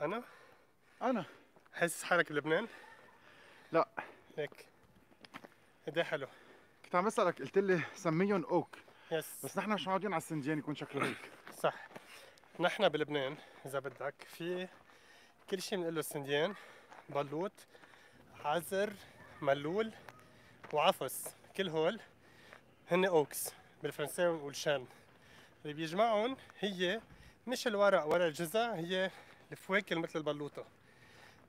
أنا؟ أنا. حاسس حالك بلبنان لا. هيك. إيه حلو. كنت عم بسألك قلت لي سميهم oak. Yes. بس نحن مش معودين على السنديان يكون شكله هيك. صح. نحن بلبنان إذا بدك في كل شيء بنقول له السنديان بلوط عزر ملول وعفص كل هول هن oaks بالفرنساوي بنقول chêne. اللي بيجمعهم هي مش الورق ولا الجذع هي الفواكه مثل البلوطة.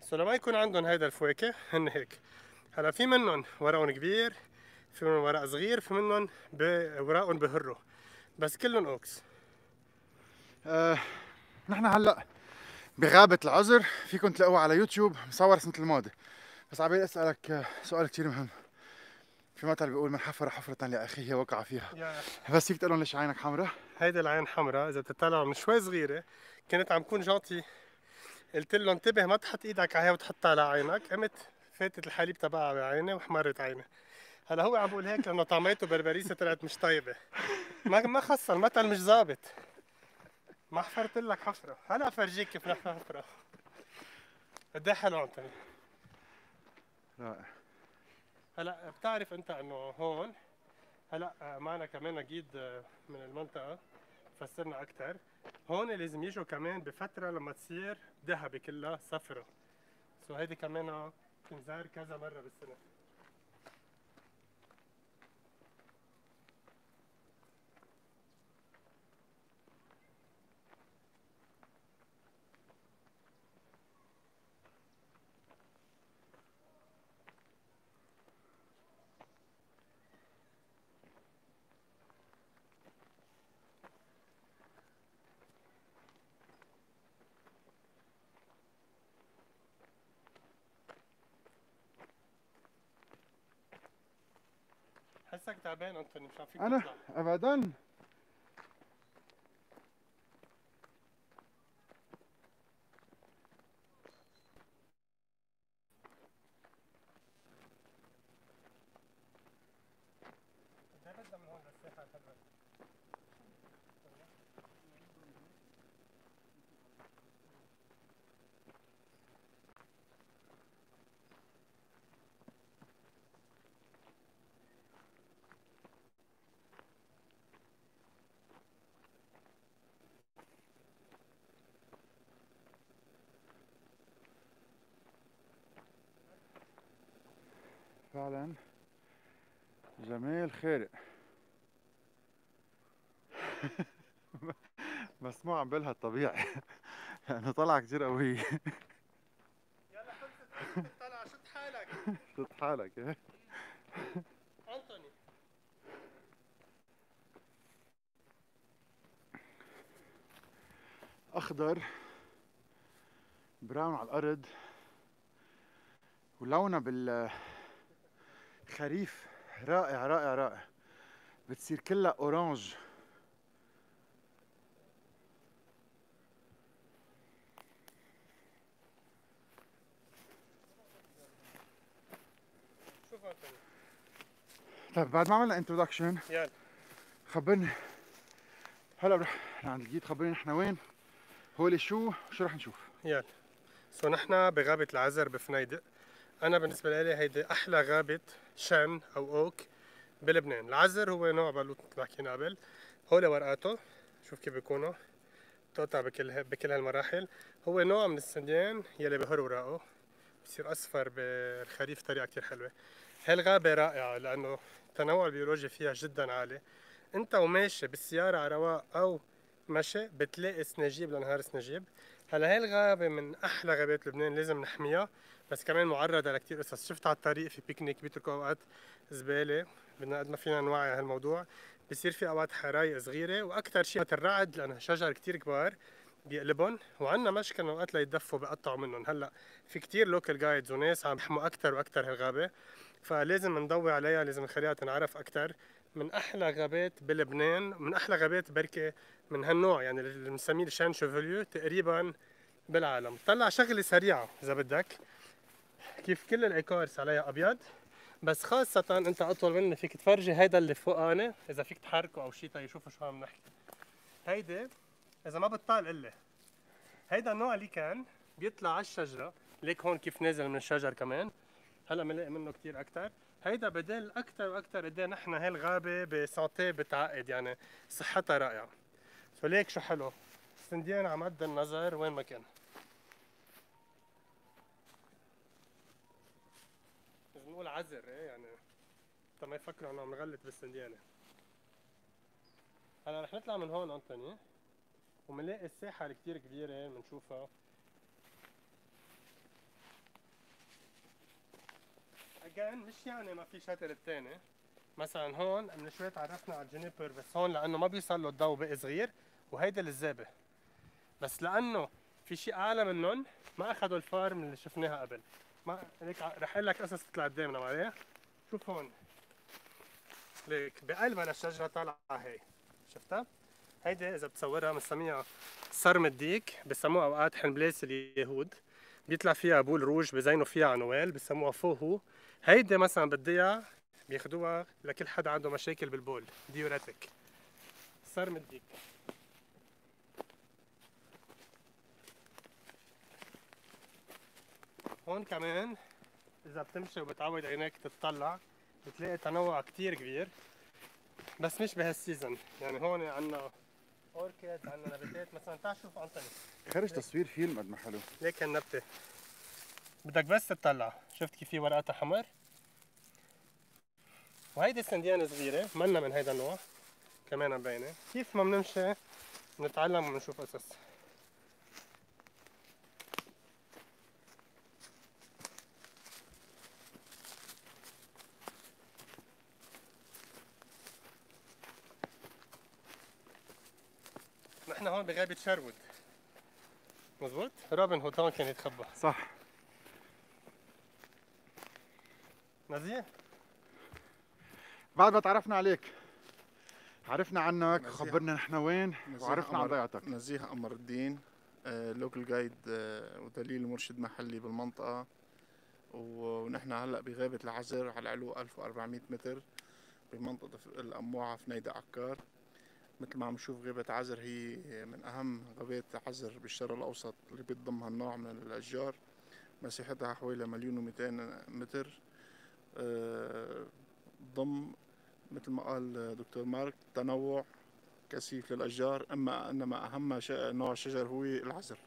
so لما يكون عندهم هيدا الفواكه هن هيك. هلا في منهم ورقهم كبير في منهم ورق صغير في منهم اوراقهم بهروا بس كلهم oaks. آه نحن هلأ بغابة العزر. فيكم تلاقوها على يوتيوب مصور السنة الماضية بس عبالي أسألك آه، سؤال كثير مهم. في مثل بيقول من حفر حفرة لأخيه وقع فيها. بس فيك تقول لهم ليش عينك حمراء؟ هيدي العين حمراء إذا بتطلع من شوي صغيرة كنت عم كون جاطي قلت له انتبه ما تحط إيدك عليها وتحطها على عينك. قمت فاتت الحليب تبعها بعيني وحمرت عيني. هلا هو عم بقول هيك لأنه طعميته بربريسه طلعت مش طيبة. ما ما خص المثل مش ظابط. ما حفرت لك حفرة. هلا فرجيك كيف نحفر حفره قد إيه حلو انتوني رائع. هلا بتعرف أنت إنه هون هلا معنا كمان آه، من المنطقة فسرنا أكثر هون لازم يجوا كمان بفترة لما تصير ذهبي كلها صفرة. سو هيدي كمان تنزار كذا مرة بالسنة. حسك تعبان انتوني مش عم فيك أنا فعلا. جمال خارق بس مو عم بالها الطبيعي. لأنه طلع كتير قوي. يلا خلصت طلع شد حالك. شد حالك. إيه؟ انتوني أخضر brown على الأرض ولونها بالخريف رائع رائع رائع. بتصير كلها انتوني طيب بعد ما عملنا introduction يلا. خبرني. هلا بروح عند ال guide خبرني نحن وين. هولي شو؟ شو رح نشوف؟ يلا. so نحن بغابة العزر بفنيدق أنا بالنسبة لي هيدي أحلى غابة chêne أو oak بلبنان. العزر هو نوع بلوط مثل ما حكينا قبل هول ورقاته شوف كيف بيكونوا تقطع بكل بكل هالمراحل. هو نوع من السنديان يلي بهر وراقه بصير أصفر بالخريف طريقة كتير حلوة. هالغابة رائعة لأنه التنوع البيولوجي فيها جدا عالي. أنت وماشي بالسيارة على رواق أو مشي بتلاقي سناجيب لنهار سناجيب هلا هاي الغابة من أحلى غابات لبنان لازم نحميها. بس كمان معرضة لكتير قصص. شفت على الطريق في بيكنيك بيتركوا أوقات زبالة بدنا قد ما فينا نوعي هالموضوع. بصير في أوقات حرايق صغيرة وأكتر شيء الرعد لأنه شجر كتير كبار بيقلبهم وعندنا مشكلة وقت ليتدفوا بيقطعوا منهم. هلأ في كتير local guides وناس عم يحموا أكتر وأكتر هالغابة فلازم نضوي عليها لازم نخليها تنعرف أكتر. من أحلى غابات بلبنان من أحلى غابات بركي من هالنوع يعني اللي بنسميه ال chêne chevelu تقريبا بالعالم. طلع شغلة سريعة إذا بدك. كيف كل ال écorces عليها أبيض؟ بس خاصة أنت أطول مني فيك تفرجي هيدا اللي فوقاني إذا فيك تحركه أو شيء تيشوفوا شو عم نحكي. هيدي إذا ما بتطال الا هيدا النوع اللي كان بيطلع على الشجرة. ليك هون كيف نازل من الشجر كمان. هلأ بنلاقي منه كثير أكثر هيدا بدل أكثر وأكثر قد إيه نحن هالغابة بسانتي بتعقد يعني صحتها رائعة. فليك شو حلو. سنديان على مد النظر وين ما كان. نقول عذر إيه يعني؟ حتى ما يفكروا إنه عم نغلط بالسنديانه هلا رح نطلع من هون أنطوني. ومنلاقي الساحة الكتير كبيرة بنشوفها again مش يعني ما في شجر تاني مثلا هون من شوي تعرفنا على ال juniper بس هون لأنه ما بيوصل له الضوء بقي صغير. وهيدا اللزابة. بس لأنه في شيء أعلى منهم ما اخذوا ال form اللي شفناها قبل. ما ليك أقول لك قصص تطلع قدامنا معايا شوف هون. ليك بقلبها للشجره طالعة هي. شفتها؟ هيدي إذا بتصورها بنسميها صرم الديك بسموها أوقات حنبلاس اليهود. بيطلع فيها بول روج بزينوا فيها عنوال بسموها فوهو. هيدي مثلا بديها بياخدوها لكل حدا عنده مشاكل بالبول. ديوريتك صرم الديك. هون كمان. إذا بتمشي وبتعود عينيك تتطلع بتلاقي تنوع كتير كبير. بس مش بهالسيزون يعني هون عنا أوركيد عنا نباتات. مثلا تعال شوف عنتني خرج تصوير فيلم قد ما حلو. ليك النبتة بدك بس تطلع شفت كيف في ورقتها حمر؟ وهيدي سنديانة صغيرة. منا من هيدا النوع. كمان مبينة كيف ما بنمشي بنتعلم وبنشوف قصص نحن هون بغابة Sherwood مزبوط روبن هود هون كان يتخبى. صح. نزيه بعد ما تعرفنا عليك عرفنا عنك نزيه. خبرنا نحن وين وعرفنا عن ضيعتك. نزيه قمر الدين local guide ودليل مرشد محلي بالمنطقة. ونحن هلأ بغابة العزر على علو 1400 متر بمنطقة الأموعة في نيدا عكار مثل ما عم نشوف غابة عزر هي من أهم غابات عزر بالشرق الأوسط اللي بتضم هالنوع من الأشجار. مساحتها حوالي مليون ومئتين متر. آه، ضم مثل ما قال دكتور مارك تنوع كثيف للأشجار أما إنما أهم نوع الشجر هو العزر.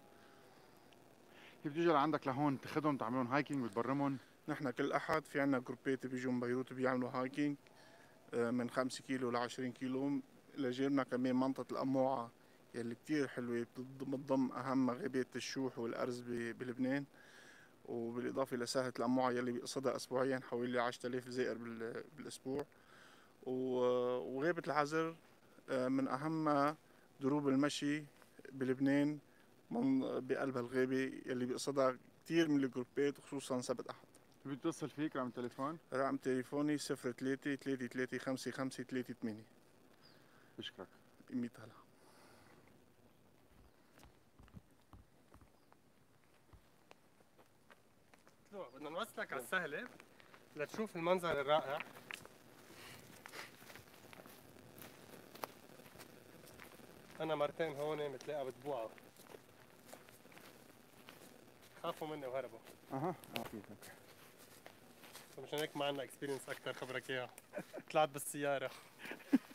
كيف بتيجي لعندك لهون تاخذهم تعملون هايكينج وتبرمهم؟ نحن كل أحد في عنا جروبات بيجوا من بيروت بيعملوا hiking آه، من 5 كيلو ل 20 كيلو لجيرنا كمان منطقة الأموعة يلي كتير حلوة بتضم أهم غابات الشوح والأرز بلبنان وبالإضافة لساحة الأموعة يلي بيقصدها أسبوعيا حوالي 10000 زائر بال- بالأسبوع. وغابة العزر آه، من أهم دروب المشي بلبنان من بقلب الغابة يلي بيقصدها كتير من الجروبات وخصوصا سبت أحد. بدي اتصل فيك رقم التليفون رقم تليفوني 03 33 55 38 بشكرك 100 هلا. طلوع بدنا نوصلك على السهلة لتشوف المنظر الرائع. أنا مرتين هون متلاقى بضبوعة خافوا مني وهربوا. أها آه في okay فمشان هيك ما عندنا experience أكثر خبرك إياها. طلعت بالسيارة.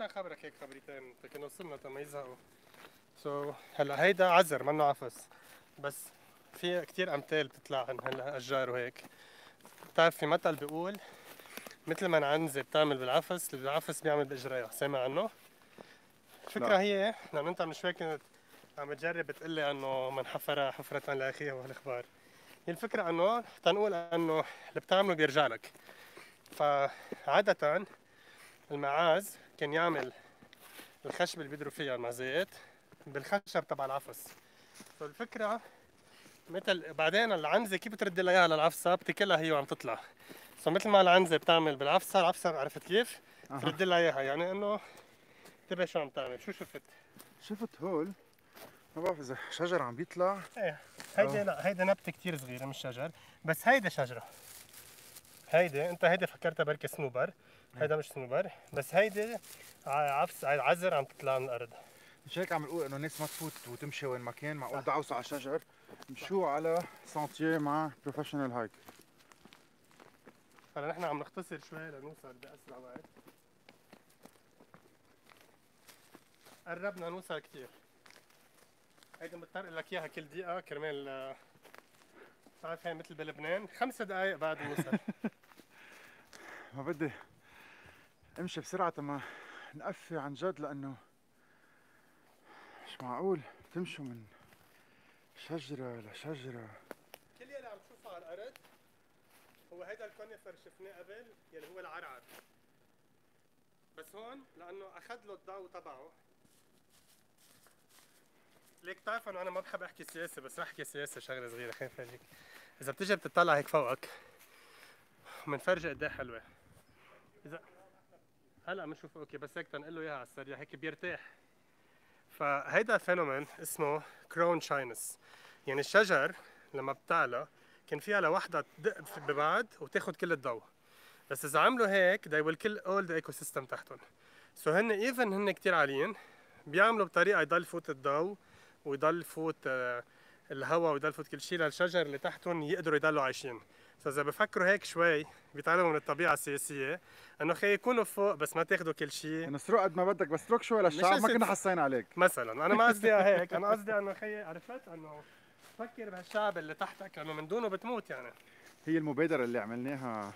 حتى خبرك هيك خبرتين لكن وصلنا يزهقوا سو so, هلا هيدا عذر منه عفس. بس في كتير أمثال بتطلع عن هالأشجار وهيك. بتعرف في مثل بيقول مثل ما العنزة بتعمل بالعفس اللي بالعفس بيعمل بإجريها. سامع عنه؟ الفكرة لا. هي لأنه أنت من شوي كنت عم تجرب تقول لي إنه من حفر حفرة لاخيها وهالأخبار. هي الفكرة إنه تنقول إنه اللي بتعمله بيرجع لك. فعادة المعاز كان يعمل الخشب اللي بيدروا فيها المعزات بالخشب تبع العفس فالفكرة مثل بعدين العنزة كيف بترد لها اياها للعفسة؟ بتاكلها هي وعم تطلع. سو مثل ما العنزة بتعمل بالعفسة العفسة عرفت كيف؟ أها. ترد لها إياها. يعني إنه انتبه شو عم تعمل. شو شفت؟ شفت هول؟ ما بعرف إذا شجر عم بيطلع. إيه. هيدي لا هيدي نبتة كتير صغيرة مش شجر. بس هيدي شجرة. هيدي أنت هيدي فكرتها بركي صنوبر هيدا مش صنوبر بس هيدي عفص عزر عم تطلع من الأرض. مش هيك عم نقول إنه الناس ما تفوت وتمشي وين ما كان معقول دعوسوا على شجر مشوا على sentier مع professional hike هلا نحن عم نختصر شوي لنوصل بأسرع وقت. قربنا نوصل كتير. هيدي مضطر لك إياها كل دقيقة كرمال آه، بتعرف هي مثل بلبنان خمس دقايق بعد نوصل. ما بدي. امشي بسرعة ما نقفي عن جد لأنه مش معقول. تمشوا من شجرة لشجرة كل يلي عم تشوفه على الأرض هو هيدا الكونيفر شفناه قبل يلي هو العرعر. بس هون لأنه أخذ له الضوء تبعه. ليك بتعرف إنه أنا ما بحب أحكي سياسة بس رح أحكي سياسة شغلة صغيرة خليني افرجيك إذا بتجي بتطلع هيك فوقك بنفرجي قد إيه حلوة. اذا هلا بنشوف. okay بس هيك تنقل له إياها على السريع هيك بيرتاح. فهيدا phénomène اسمه crown shyness يعني الشجر لما بتعلى كان فيها لوحدها تدق ببعض وتاخد كل الضوء. بس إذا عملوا هيك they will kill all the ecosystem تحتهم. so هن even هن كتير عاليين بيعملوا بطريقة يضل فوت الضوء ويضل فوت آه، الهواء ويضل فوت كل شيء للشجر اللي تحتهم يقدروا يضلوا عايشين. so اذا بفكروا هيك شوي بيتعلموا من الطبيعة السياسية إنه خي يكونوا فوق بس ما تاخذوا كل شيء يعني اسرق قد ما بدك بس اترك شوي للشعب. ما. كنا حسينا عليك. مثلا أنا ما قصدي هيك. أنا قصدي إنه خي عرفت؟ إنه فكر بهالشعب اللي تحتك إنه من دونه بتموت يعني. هي المبادرة اللي عملناها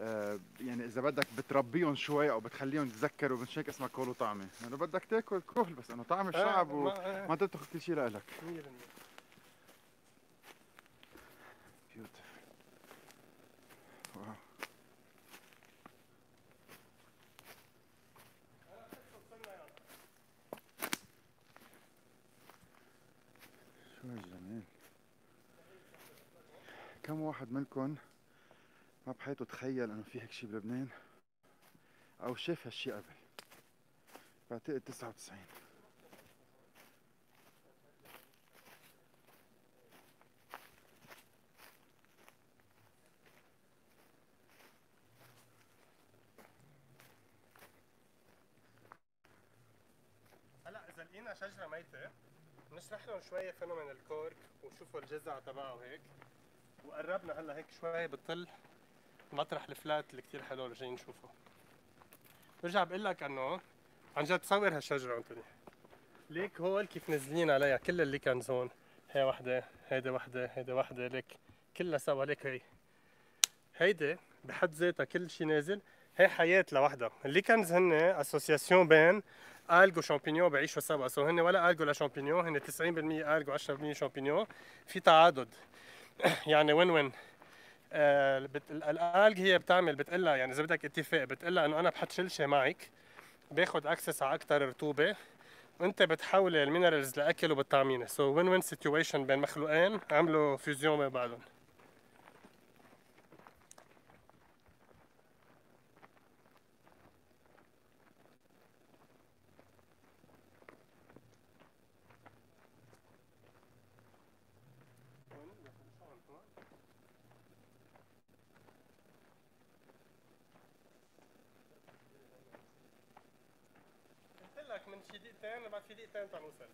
آه، يعني إذا بدك بتربيهم شوي أو بتخليهم يتذكروا مش هيك اسمها كول وطعمه لأنه بدك تاكل كل بس إنه طعم الشعب آه، و... ما- آه، تترك كل شيء لإلك. 100%. Beautiful. واو شو هالجمال كم واحد منكم ما بحياته تخيل إنه في هيك شيء بلبنان أو شاف هالشيء قبل. بعتقد 99 هلا إذا لقينا شجرة ميتة بنشرح لهم شوية phénomène ال cork وشوفوا الجذع تبعه هيك. وقربنا هلا هيك شوي بتطل مطرح ال flat اللي كتير حلو اللي جايين نشوفه. برجع بقول لك إنه عن جد تصور هالشجرة انتوني ليك هول كيف نازلين عليها كل ال lichens هون هي وحدة هيدي وحدة هيدي وحدة ليك كلها سوا ليك هي. هيدي بحد ذاتها كل شيء نازل هي حياة لوحدها. ال lichens هن association بين algue و champignon بعيشوا سوا. so هن ولا algue ولا شامبينيون هن 90% algue و10% شامبينيون في تعاضد. يعني win win؟ آه ال algue هي بتعمل بتقلها يعني إذا بدك اتفاق بتقلها إنه أنا بحط شلشه معك باخد access على أكثر رطوبة وأنت بتحول ال minerals لأكل وبالطعمينة. so win win situation بين مخلوقين عملوا fusion مع بعضهم دقيقتين بعد في دقيقتين تنوصل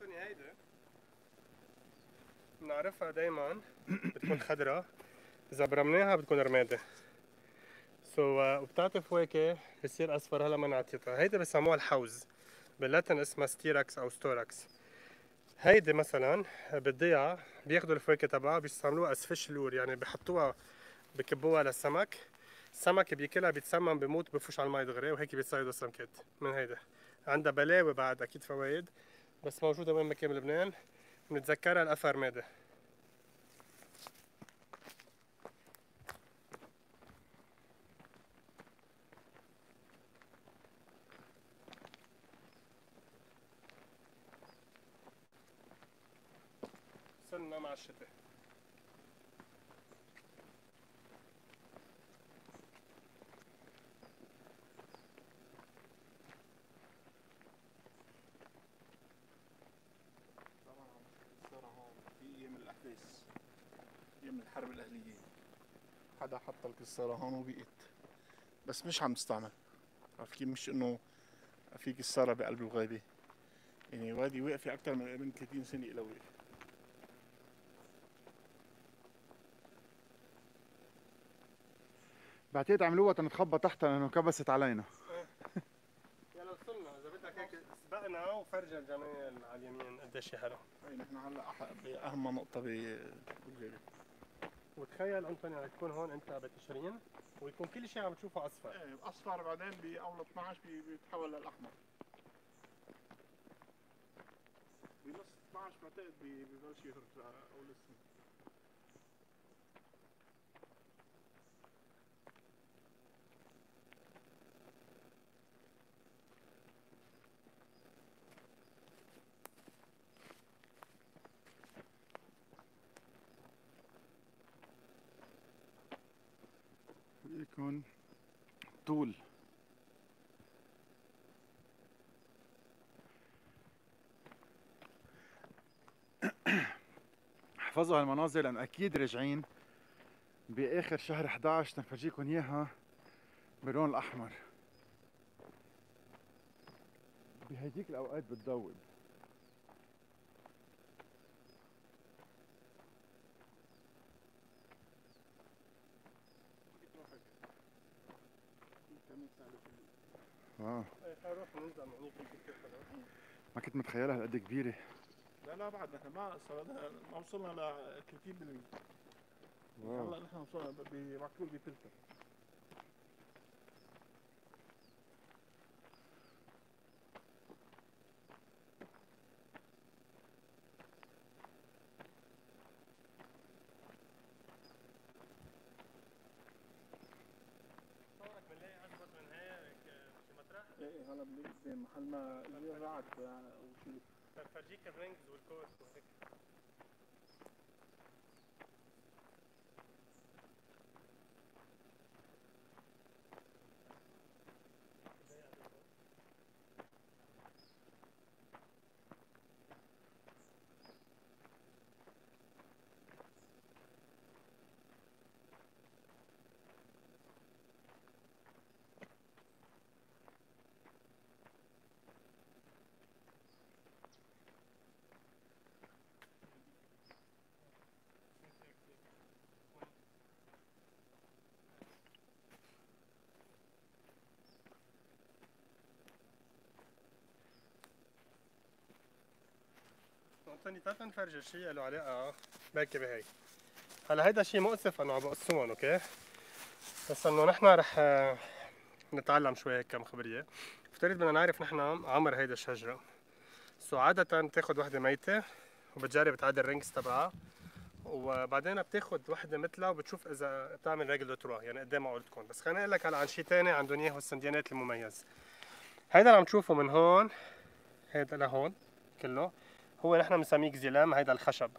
انطوني هيدي بنعرفها دايما. بتكون خضراء. إذا برمناها بتكون رمادة. سو so, uh, وبتعطي فواكه بصير أصفر. هلا ما نعطيتها. هيدي بسموها الحوز. بال latin اسمها styrax أو storax هيدي مثلا بالضيعة بياخدوا الفواكه تبعها بيستعملوها as fish lure يعني بحطوها بكبوها للسمك. السمك بياكلها بيتسمم بموت بفوش على المي دغري وهيك بيتصيدوا السمكات. من هيدا. عندها بلاوي بعد أكيد فوايد. بس موجودة وين ما كان بلبنان بنتذكرها الأثر مادة صرنا مع الشتاء طبعا صار هون في أيام الاحداث أيام الحرب الاهليه حدا حط الكساره هون وبقيت. بس مش عم تستعمل عرفت كيف؟ مش إنه في كساره بقلب الغابة. يعني وادي واقفة أكثر من من 30 سنة إلى واقفه بعتقد عملوها تنتخبى تحتها لأنه كبست علينا. يلا وصلنا. إذا بدك هيك سبقنا وفرجة الجمال على اليمين. قديش حلو هي نحن هلأ باهم نقطة ب- بالغابة. وتخيل أنتوني انك تكون هون أنت بتشرين ويكون كل شيء عم تشوفه أصفر. إيه الاصفر بعدين باول 12 بي- بيتحول للأحمر. بنص 12 بعتقد ببلش يهرب أو لسه يكون طول. احفظوا هالمناظر لأن أكيد راجعين بآخر شهر 11 تنفرجيكم إياها باللون الأحمر. بهديك الأوقات بتضوي آه نروح من هنيك حلو. ما كنت متخيلها هالقد كبيرة لا لا بعد نحن ما صار ما وصلنا ل 30% واو. هلا نحن وصلنا ب- معقول بثلثة صورك بنلاقي اضبط من هيك في مطرح إيه هلا بنلاقي محل ما رعد وشو فرجيك الرينجز والكورس وهيك. انطوني تعال نفرج الشيء له علاقة بركي بهي هلا هيدا شيء مؤسف إنه عم بقصوهم أوكي؟ بس إنه نحن رح آه، نتعلم شوي هيك كم خبرية. افترض بدنا نعرف نحن عمر هيدا الشجرة. so عادة بتاخد وحدة ميتة وبتجرب تعدل ال rings تبعها. وبعدين بتاخد وحدة مثلها وبتشوف إذا بتعمل règle de trois يعني قد إيه معقول تكون بس خليني أقول لك هلا عن شيء تاني عندهم إياه السنديانات المميز هيدا اللي عم تشوفه من هون هيدا لهون كله. هو نحن بنسميه xylem هيدا الخشب.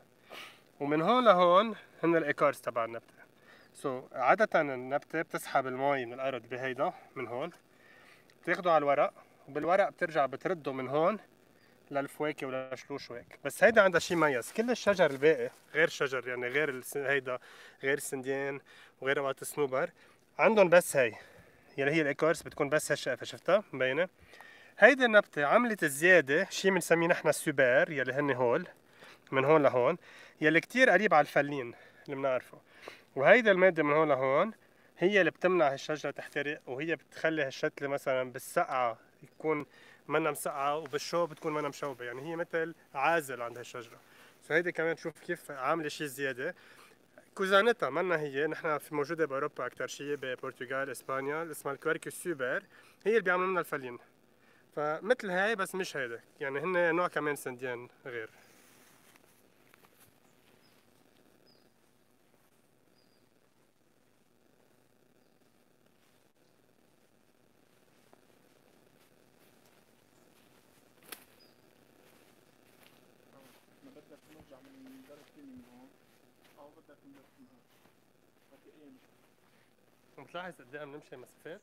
ومن هون لهون هن ال carriers تبع النبتة. so so, عادة النبتة بتسحب المي من الأرض بهيدا من هون. بتاخده على الورق وبالورق بترجع بترده من هون للفواكه وللشلوش وهيك. بس هيدا عندها شيء مميز كل الشجر الباقي غير شجر يعني غير هيدا غير السنديان وغير وقت الصنوبر عندهم بس هي. يلي هي الإيكارس بتكون بس هالشقفة شفتها؟ مبينة؟ هيدي النبتة عملت الزيادة شيء بنسميه نحن السوبر يلي هن هول من هون لهون يلي كتير قريب على الفلين اللي بنعرفه وهيدا المادة من هون لهون هي اللي بتمنع هالشجرة تحترق وهي بتخلي هالشتلة مثلا بالسقعة يكون منا مسقعة وبالشوب بتكون منا مشوبة. يعني هي مثل عازل عند هالشجرة. فهيدي كمان تشوف كيف عاملة شيء زيادة. كوزانتها منا هي نحن في موجودة بأوروبا أكثر شيء ببرتغال إسبانيا اسمها الكواركيوس سوبر هي اللي بيعملوا منها الفلين. فمثل هاي بس مش هيدا يعني هن نوع كمان سنديان غير. ما بدك ترجع من درجتين من هون أو بدك من درجة من هون ما في اي مشكلة عم تلاحظ قد إيه عم نمشي مسافات؟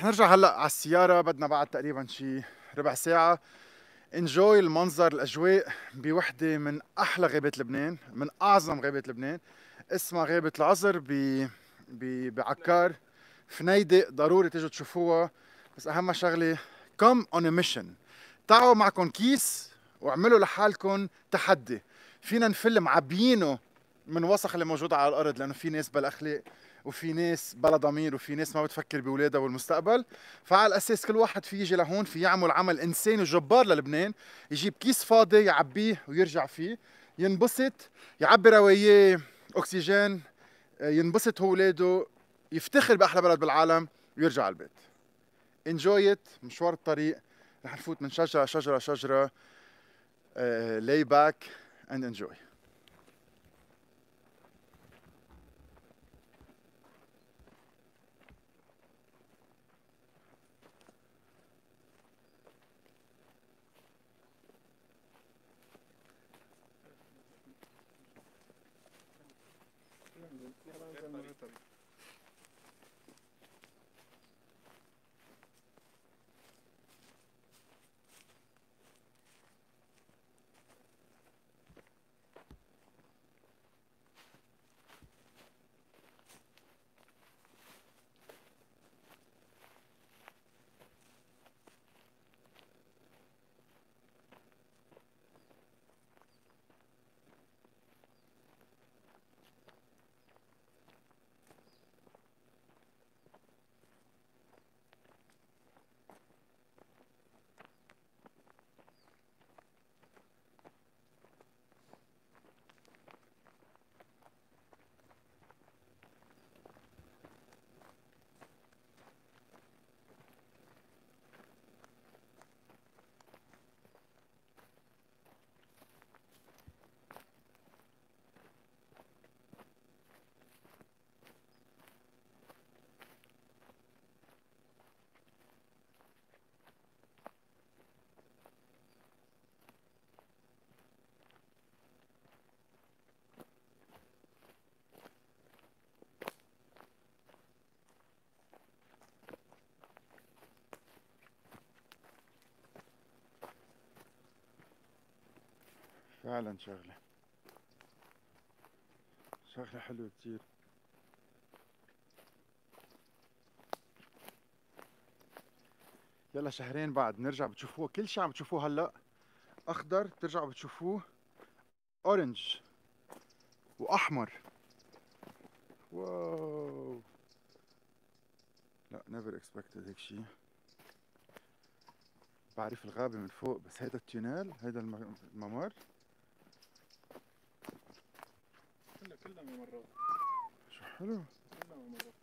رح نرجع هلا على السيارة بدنا بعد تقريبا شي ربع ساعة. انجوي المنظر الأجواء بوحدة من أحلى غابات لبنان من أعظم غابات لبنان. اسمها غابة العزر ب بعكار. فنيدق ضروري تيجوا تشوفوها. بس أهم come on a mission. تعوا معكم كيس واعملوا لحالكم تحدي. فينا نفل معبيينه من وسخ اللي موجودة على الأرض لأنه في ناس بلا اخلاق وفي ناس بلا ضمير وفي ناس ما بتفكر بأولادها والمستقبل. فعلى الاساس كل واحد في يجي لهون في يعمل عمل إنساني جبار للبنان يجيب كيس فاضي يعبيه ويرجع فيه. ينبسط يعبي رواياه أكسجين ينبسط هو ولاده يفتخر بأحلى بلد بالعالم ويرجع على البيت. enjoy مشوار الطريق رح نفوت من شجرة شجرة شجرة lay back اند انجوي فعلا شغلة. شغلة حلوة كتير. يلا شهرين بعد نرجع بتشوفوه. كل شيء عم بتشوفوه هلأ. أخضر بترجعوا بتشوفوه. orange وأحمر. wow. I never expected هيك شيء بعرف الغابة من فوق بس هيدا التونيل هيدا الم- الممر. ممرات شو حلو؟ كلها ممرات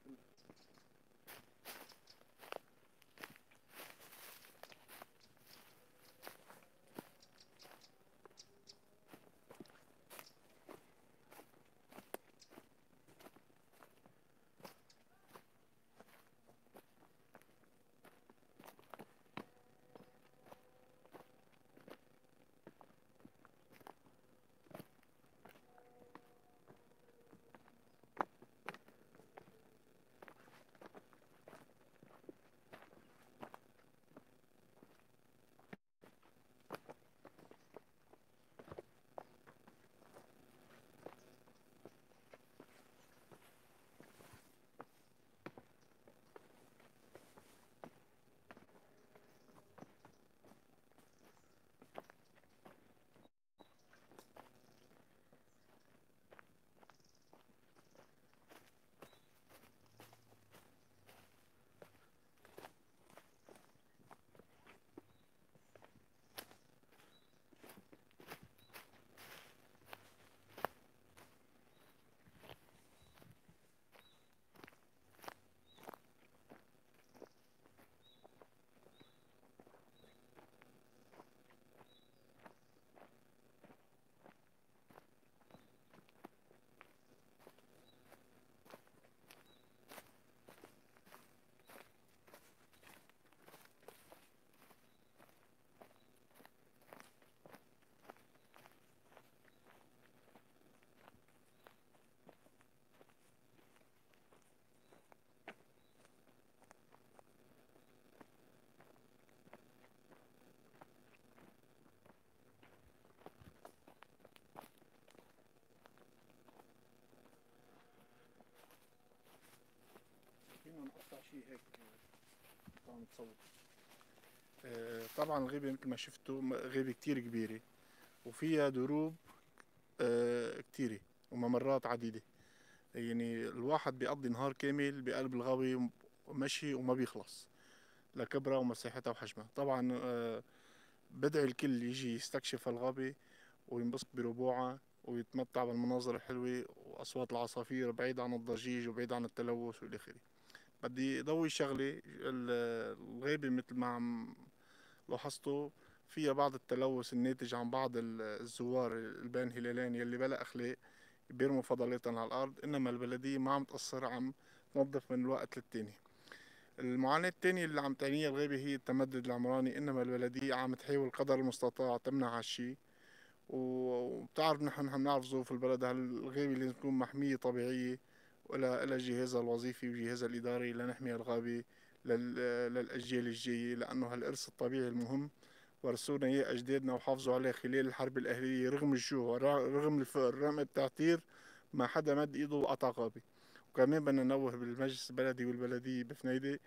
نقطع شيء هيك آه، طبعا الغيبة مثل ما شفتوا غيبة كتير كبيرة. وفيها دروب آه، كتيرة وممرات عديدة. يعني الواحد بيقضي نهار كامل بقلب الغابة مشي وما بيخلص لكبرها ومساحتها وحجمها. طبعا آه، بدعي الكل يجي يستكشف الغابة وينبسط بربوعها ويتمتع بالمناظر الحلوة وأصوات العصافير بعيد عن الضجيج وبعيد عن التلوث والى آخره. بدي ضوي شغلة ال- الغابة مثل ما عم لاحظتوا فيها بعض التلوث الناتج عن بعض ال- الزوار البين هلالين يلي بلا أخلاق بيرموا فضلاتهم على الأرض إنما البلدية ما عم تقصر عم تنظف من الوقت للتاني. المعاناة التانية اللي عم تعنيها الغابة هي التمدد العمراني إنما البلدية عم تحاول قدر المستطاع تمنع هالشي. وبتعرف نحن عم نعرف ظروف البلد هالغابة لازم تكون محمية طبيعية. ولا إلى الوظيفي وجهازها الإداري لنحمي الغابة لل- للأجيال الجاية لأنه هالإرث الطبيعي المهم. ورثونا إياه أجدادنا وحافظوا عليه خلال الحرب الأهلية رغم الجوع رغ- رغم الفقر رغم التعتير ما حدا مد إيده وقطع غابة. وكمان بدنا ننوه بالمجلس البلدي والبلدية بفنيدة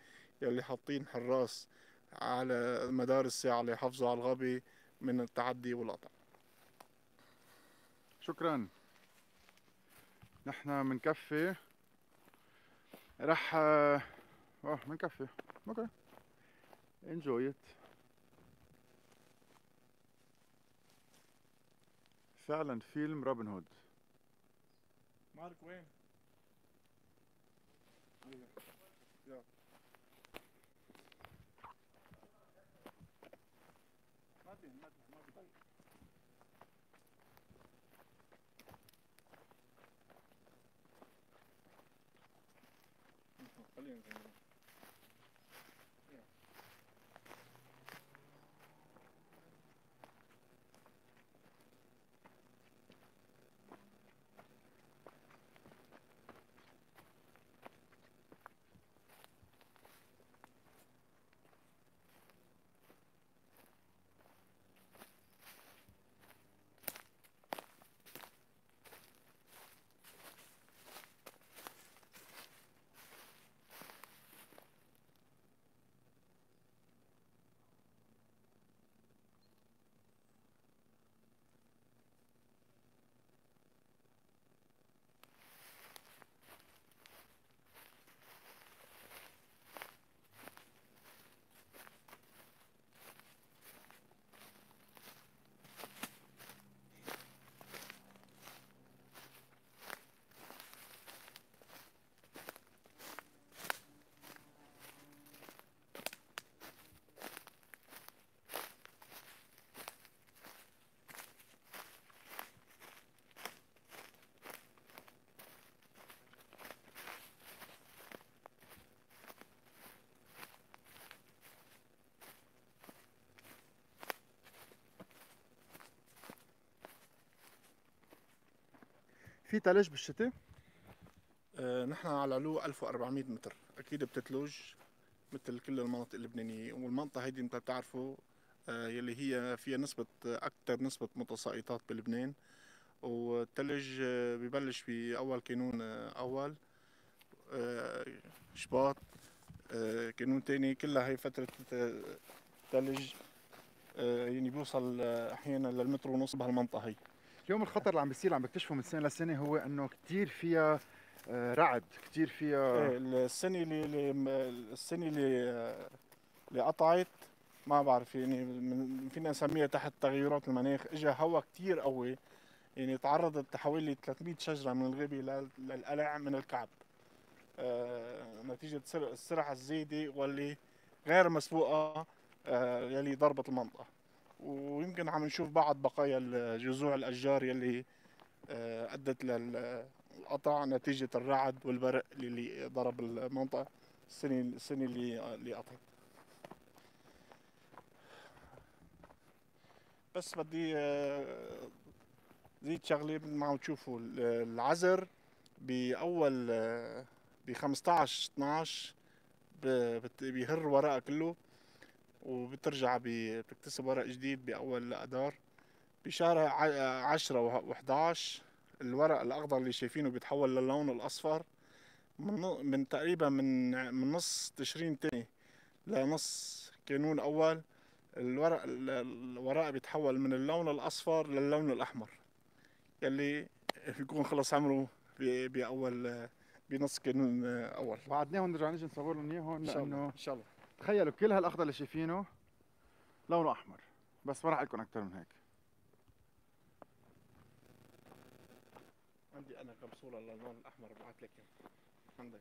يلي حاطين حراس على مدار الساعة ليحافظوا على الغابة من التعدي والقطع. شكرا. نحن منكفي. رح آه منكفي أوكي. Enjoy it. فعلا فيلم روبن هود. مارك وين؟ Italian. في ثلج بالشتاء؟ آه، نحن على العلو 1400 متر. أكيد بتتلج مثل كل المناطق اللبنانية والمنطقة هيدي مثل بتعرفوا آه، يلي هي فيها نسبة أكثر نسبة متساقطات بلبنان. والثلج آه، ببلش باول كانون آه، أول آه، شباط آه، كانون تاني. كلها هي فترة ثلج يعني بيوصل أحيانا للمتر ونص بهالمنطقة هي. اليوم الخطر اللي عم بيصير عم بكتشفه من سنة لسنة هو إنه كثير فيها آه، رعد كثير فيها إيه السنة اللي السنة اللي اللي قطعت ما بعرف يعني فينا نسميها تحت تغيرات المناخ. اجى هواء كتير قوي يعني تعرضت حوالي 300 شجرة من الغابة لل- للقلع من الكعب. آه نتيجة سر- السرعة الزايدة واللي غير مسبوقة آه يلي ضربت المنطقة. ويمكن عم نشوف بعض بقايا جذوع الأشجار يلي آه أدت لل القطع نتيجة الرعد والبرق اللي ضرب المنطقة السنة السنة اللي اللي قطعت. بس بدي آه، زيد شغلة مثل ما عم تشوفوا ال- العزر بأول ب 15 12 ب- بت- بيهر ورقها كله. وبترجع بتكتسب ورق جديد بأول أدار بشهر عشرة و11 الورق الأخضر اللي شايفينه بيتحول للون الأصفر من من تقريبا من من نص تشرين تاني لنص كانون أول. الورق ال- الورق بيتحول من اللون الأصفر للون الأحمر يلي بيكون خلص عمره ب- بأول بنص كانون أول. وعدناهم نرجع نجي نصور لهم الله لأنه إن شاء الله. تخيلوا كل هالأخضر اللي شايفينه لونه أحمر. بس ما راح لكم أكثر من هيك. عندي أنا كبسولة للون الأحمر بعت لك. عندك.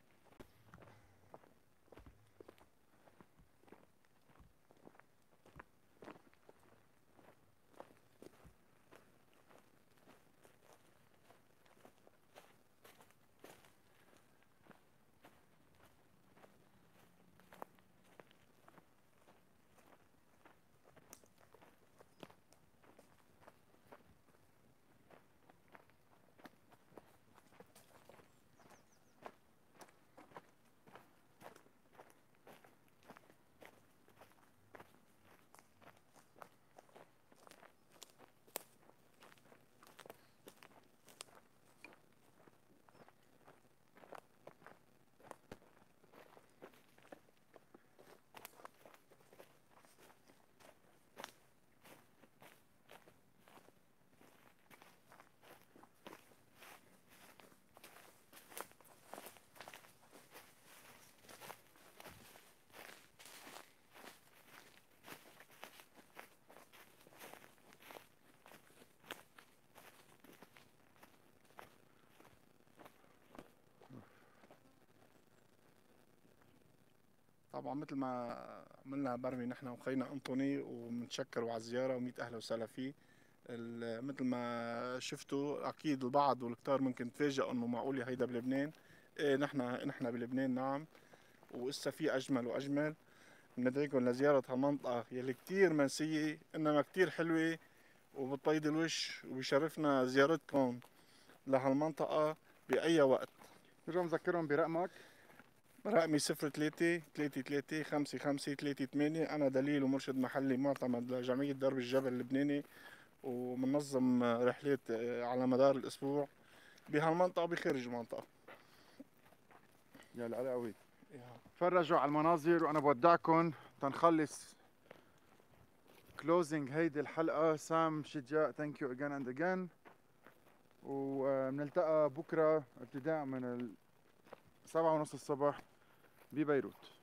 طبعا مثل ما عملنا برمي نحن وخينا أنطوني ومتشكر على الزياره وميت أهلا وسهلا فيه. مثل ما شفتوا أكيد البعض والكتار ممكن تفاجئوا إنه معقول هيدا بلبنان. إيه نحن نحن بلبنان نعم. وإسا في أجمل وأجمل. بندعيكم لزيارة هالمنطقة يلي كتير منسية إنما كتير حلوة وبتبيض الوش وبيشرفنا زيارتكم لهالمنطقة بأي وقت. نرجع نذكرهم برقمك. رقمي صفر ثلاثة ثلاثة ثلاثة خمسة خمسة ثلاثة ثمانية أنا دليل ومرشد محلي معتمد لجمعية درب الجبل اللبناني ومنظم رحلات آه، على مدار الأسبوع بهالمنطقة وبخارج المنطقة. يا العلي قوي. فرجوا على المناظر وأنا بودعكم. تنخلص closing هيدي الحلقة. سام شجاع thank you again and again وبنلتقى بكرة ابتداء من السبعة ونص الصبح ببيروت.